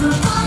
아